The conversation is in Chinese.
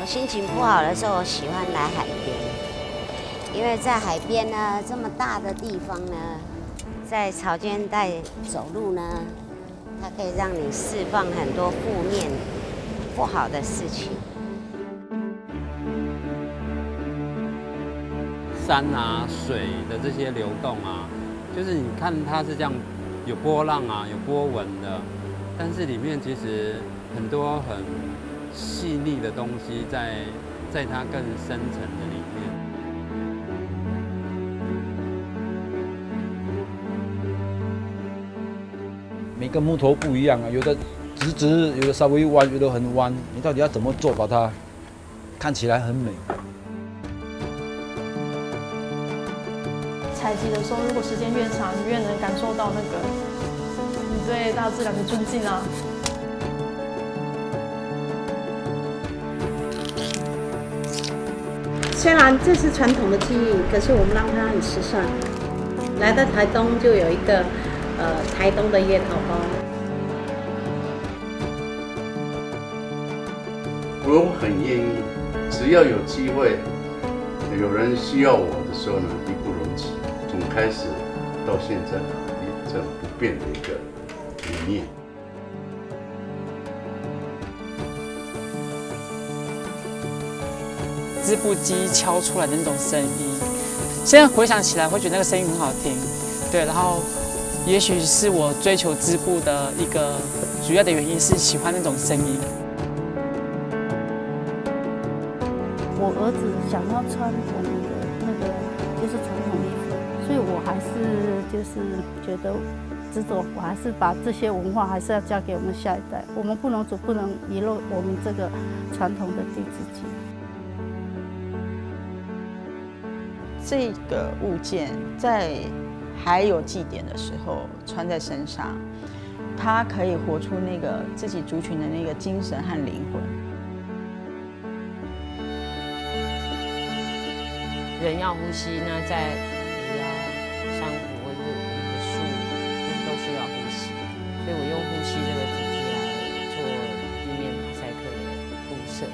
我心情不好的时候，我喜欢来海边，因为在海边呢，这么大的地方呢，在潮间带走路呢，它可以让你释放很多负面、不好的事情。山啊、水的这些流动啊，就是你看它是这样有波浪啊、有波纹的，但是里面其实很多很细腻的东西在在它更深层的里面。每个木头不一样啊，有的直直，有的稍微弯，有的很弯，你到底要怎么做把它看起来很美？采集的时候，如果时间越长，你越能感受到那个你对大自然的尊敬啊。虽然这是传统的技艺，可是我们让它很时尚。来到台东就有一个呃台东的叶桃包。我很愿意，只要有机会，有人需要我的时候呢，义不容辞。从开始到现在，一直不变的一个理念。织布机敲出来的那种声音，现在回想起来会觉得那个声音很好听，对。然后，也许是我追求织布的一个主要的原因是喜欢那种声音。我儿子想要穿我们的那个就是传统衣服，所以我还是就是觉得执着，我还是把这些文化还是要交给我们下一代，我们不能走，不能遗漏我们这个传统的地质技。这个物件在还有祭典的时候穿在身上，它可以活出那个自己族群的那个精神和灵魂。人要呼吸，那在鱼啊、珊瑚或者树都需要呼吸，所以我用呼吸这个主题来做地面马赛克的铺设。